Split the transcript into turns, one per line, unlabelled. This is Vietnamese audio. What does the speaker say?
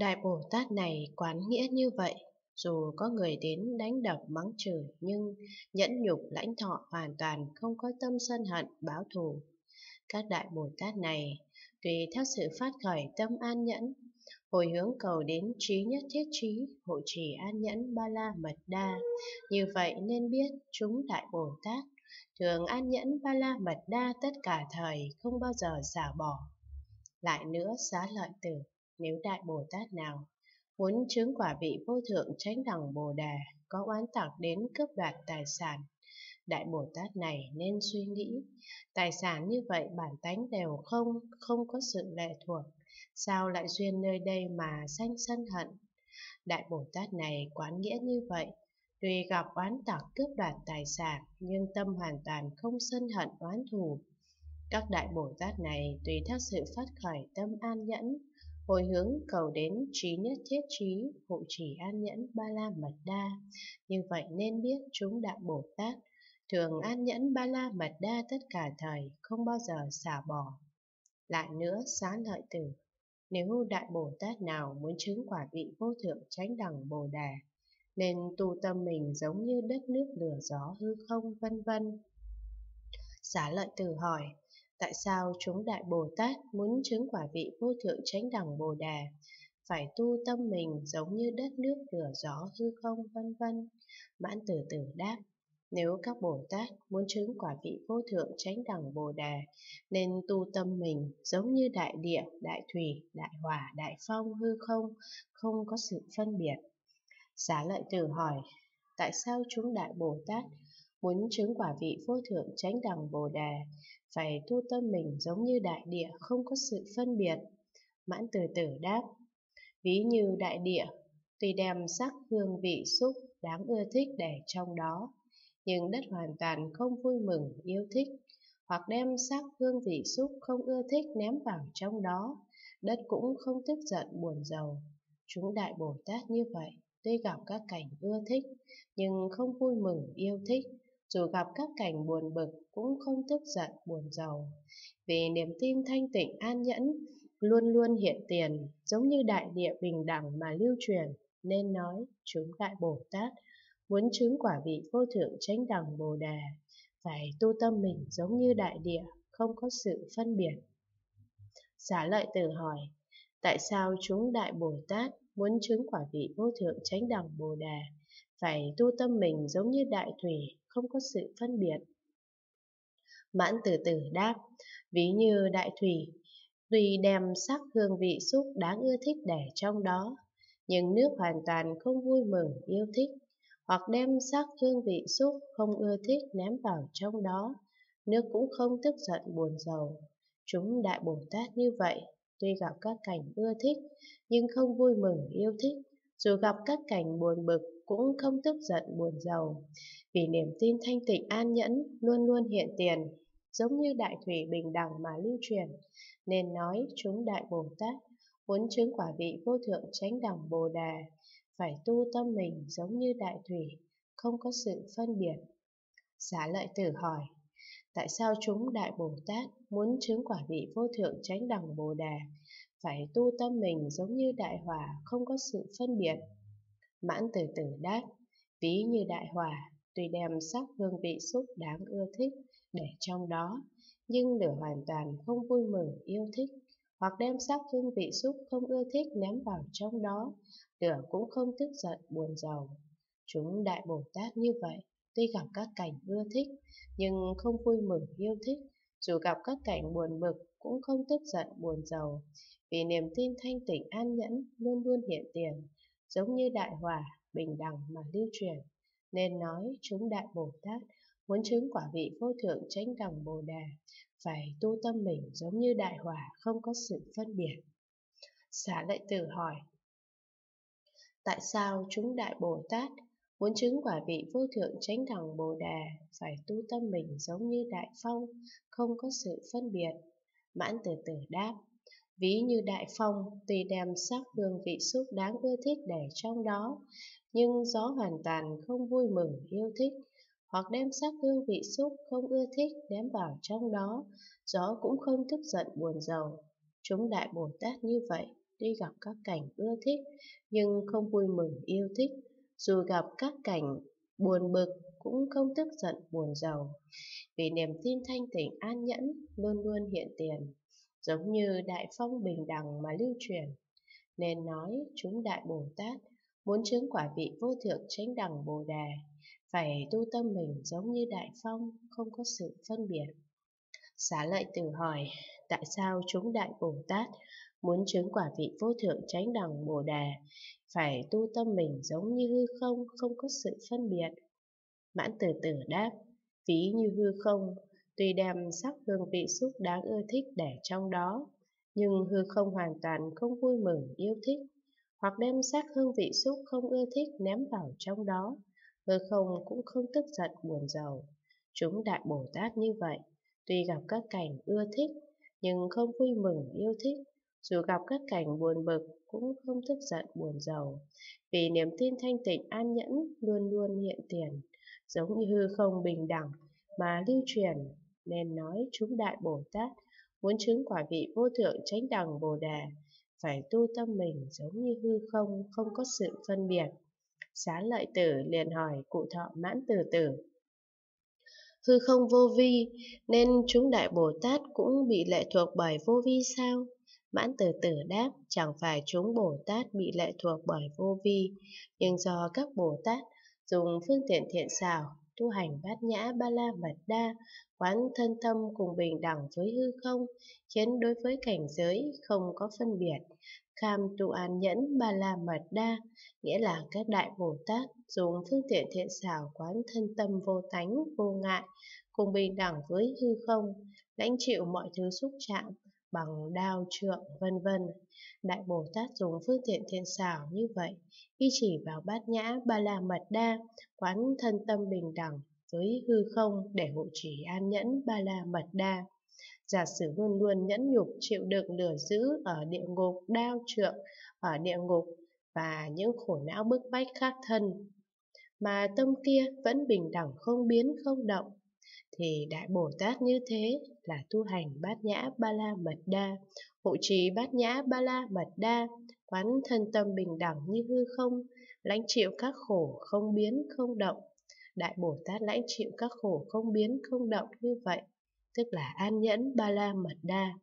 Đại Bồ Tát này quán nghĩa như vậy, dù có người đến đánh đập mắng chửi nhưng nhẫn nhục lãnh thọ hoàn toàn không có tâm sân hận báo thù. Các Đại Bồ Tát này tùy theo sự phát khởi tâm an nhẫn, hồi hướng cầu đến trí nhất thiết trí, hộ trì an nhẫn ba la mật đa. Như vậy nên biết chúng Đại Bồ Tát thường an nhẫn ba la mật đa tất cả thời không bao giờ xả bỏ. Lại nữa xá lợi tử, nếu Đại Bồ Tát nào muốn chứng quả vị vô thượng chánh đẳng Bồ Đề có oán tặc đến cướp đoạt tài sản. Đại Bồ Tát này nên suy nghĩ, tài sản như vậy bản tánh đều không, không có sự lệ thuộc, sao lại duyên nơi đây mà sanh sân hận. Đại Bồ Tát này quán nghĩa như vậy, tuy gặp oán tặc cướp đoạt tài sản nhưng tâm hoàn toàn không sân hận oán thù. Các Đại Bồ Tát này tùy theo sự phát khởi tâm an nhẫn, hồi hướng cầu đến trí nhất thiết trí, hộ trì an nhẫn ba la mật đa. Như vậy nên biết chúng Đại Bồ Tát thường an nhẫn ba la mật đa tất cả thời, không bao giờ xả bỏ. Lại nữa, xá lợi tử, nếu Đại Bồ Tát nào muốn chứng quả vị vô thượng chánh đẳng Bồ Đề, nên tu tâm mình giống như đất nước lửa gió hư không vân vân. Xá lợi tử hỏi, tại sao chúng Đại Bồ Tát muốn chứng quả vị vô thượng chánh đẳng Bồ Đề, phải tu tâm mình giống như đất nước lửa gió hư không vân vân. Mãn tử tử đáp, nếu các Bồ Tát muốn chứng quả vị vô thượng chánh đẳng Bồ Đề, nên tu tâm mình giống như đại địa, đại thủy, đại hỏa, đại phong, hư không, không có sự phân biệt. Xá lợi tử hỏi, tại sao chúng đại Bồ Tát muốn chứng quả vị vô thượng chánh đẳng Bồ Đề, phải tu tâm mình giống như đại địa, không có sự phân biệt? Mãn từ tử đáp, ví như đại địa, tùy đem sắc hương vị xúc đáng ưa thích để trong đó, nhưng đất hoàn toàn không vui mừng, yêu thích, hoặc đem sắc hương vị xúc không ưa thích ném vào trong đó, đất cũng không tức giận buồn giàu. Chúng Đại Bồ Tát như vậy, tuy gặp các cảnh ưa thích, nhưng không vui mừng, yêu thích, dù gặp các cảnh buồn bực cũng không tức giận, buồn giàu. Vì niềm tin thanh tịnh an nhẫn, luôn luôn hiện tiền, giống như đại địa bình đẳng mà lưu truyền, nên nói chúng Đại Bồ Tát muốn chứng quả vị vô thượng chánh đẳng Bồ Đề, phải tu tâm mình giống như đại địa, không có sự phân biệt. Xá lợi tử hỏi, tại sao chúng Đại Bồ Tát muốn chứng quả vị vô thượng chánh đẳng Bồ Đề, phải tu tâm mình giống như đại thủy, không có sự phân biệt. Mãn từ từ đáp, ví như đại thủy, tuy đem sắc hương vị xúc đáng ưa thích để trong đó, nhưng nước hoàn toàn không vui mừng, yêu thích, hoặc đem sắc hương vị xúc không ưa thích ném vào trong đó, nước cũng không tức giận buồn giàu. Chúng Đại Bồ Tát như vậy, tuy gặp các cảnh ưa thích, nhưng không vui mừng yêu thích, dù gặp các cảnh buồn bực cũng không tức giận buồn giàu. Vì niềm tin thanh tịnh an nhẫn luôn luôn hiện tiền, giống như đại thủy bình đẳng mà lưu truyền, nên nói chúng Đại Bồ Tát muốn chứng quả vị vô thượng chánh đẳng Bồ Đề, phải tu tâm mình giống như đại thủy, không có sự phân biệt. Xá lợi tử hỏi, tại sao chúng Đại Bồ Tát muốn chứng quả vị vô thượng chánh đẳng Bồ Đề, phải tu tâm mình giống như đại hỏa, không có sự phân biệt? Mãn từ từ đáp, ví như đại hỏa, tuy đem sắc hương vị xúc đáng ưa thích để trong đó, nhưng lửa hoàn toàn không vui mừng yêu thích, hoặc đem sắc hương vị xúc không ưa thích ném vào trong đó, lửa cũng không tức giận buồn giàu. Chúng Đại Bồ Tát như vậy, tuy gặp các cảnh ưa thích, nhưng không vui mừng yêu thích, dù gặp các cảnh buồn bực cũng không tức giận buồn giàu, vì niềm tin thanh tịnh an nhẫn luôn luôn hiện tiền, giống như đại hòa bình đẳng mà lưu truyền, nên nói chúng Đại Bồ Tát muốn chứng quả vị vô thượng chánh đẳng Bồ Đề, phải tu tâm mình giống như đại hòa không có sự phân biệt. xả lợi tử hỏi, tại sao chúng Đại Bồ Tát muốn chứng quả vị vô thượng chánh đẳng Bồ Đề phải tu tâm mình giống như đại phong, không có sự phân biệt? Mãn tử tử đáp, ví như đại phong tùy đem sắc hương vị xúc đáng ưa thích để trong đó, nhưng gió hoàn toàn không vui mừng yêu thích, hoặc đem sắc hương vị xúc không ưa thích ném vào trong đó, gió cũng không tức giận buồn giàu. Chúng Đại Bồ Tát như vậy, tuy gặp các cảnh ưa thích nhưng không vui mừng yêu thích, dù gặp các cảnh buồn bực cũng không tức giận buồn giàu. Vì niềm tin thanh tịnh an nhẫn luôn luôn hiện tiền, giống như đại phong bình đẳng mà lưu truyền. Nên nói chúng Đại Bồ Tát muốn chứng quả vị vô thượng chánh đẳng Bồ Đề, phải tu tâm mình giống như đại phong, không có sự phân biệt. Xá lợi tử hỏi, tại sao chúng Đại Bồ Tát muốn chứng quả vị vô thượng chánh đẳng Bồ Đề, phải tu tâm mình giống như hư không, không có sự phân biệt. Mãn tử tử đáp, ví như hư không, tuy đem sắc hương vị xúc đáng ưa thích để trong đó, nhưng hư không hoàn toàn không vui mừng yêu thích, hoặc đem sắc hương vị xúc không ưa thích ném vào trong đó, hư không cũng không tức giận buồn giàu. Chúng Đại Bồ Tát như vậy, tuy gặp các cảnh ưa thích, nhưng không vui mừng yêu thích, dù gặp các cảnh buồn bực cũng không tức giận buồn giàu, vì niềm tin thanh tịnh an nhẫn luôn luôn hiện tiền, giống như hư không bình đẳng mà lưu truyền, nên nói chúng Đại Bồ Tát muốn chứng quả vị vô thượng chánh đẳng Bồ Đề, phải tu tâm mình giống như hư không, không có sự phân biệt. Xá lợi tử liền hỏi cụ thọ mãn tử tử. Hư không vô vi, nên chúng Đại Bồ Tát cũng bị lệ thuộc bởi vô vi sao? Mãn tử tử đáp, chẳng phải chúng Bồ Tát bị lệ thuộc bởi vô vi, nhưng do các Bồ Tát dùng phương tiện thiện xảo, tu hành bát nhã ba la mật đa, quán thân tâm cùng bình đẳng với hư không, khiến đối với cảnh giới không có phân biệt. Kham tu an nhẫn ba la mật đa, nghĩa là các đại Bồ Tát dùng phương tiện thiện xảo quán thân tâm vô tánh, vô ngại, cùng bình đẳng với hư không, lãnh chịu mọi thứ xúc chạm, bằng đao trượng vân vân. Đại Bồ Tát dùng phương tiện thiện xảo như vậy, y chỉ vào bát nhã ba la mật đa, quán thân tâm bình đẳng với hư không để hộ trì an nhẫn ba la mật đa. Giả sử luôn luôn nhẫn nhục chịu đựng lửa dữ ở địa ngục đao trượng, ở địa ngục và những khổ não bức bách khác thân, mà tâm kia vẫn bình đẳng không biến không động, thì Đại Bồ Tát như thế là tu hành bát nhã ba la mật đa, hộ trì bát nhã ba la mật đa, quán thân tâm bình đẳng như hư không, lãnh chịu các khổ không biến không động. Đại Bồ Tát lãnh chịu các khổ không biến không động như vậy, tức là an nhẫn ba la mật đa.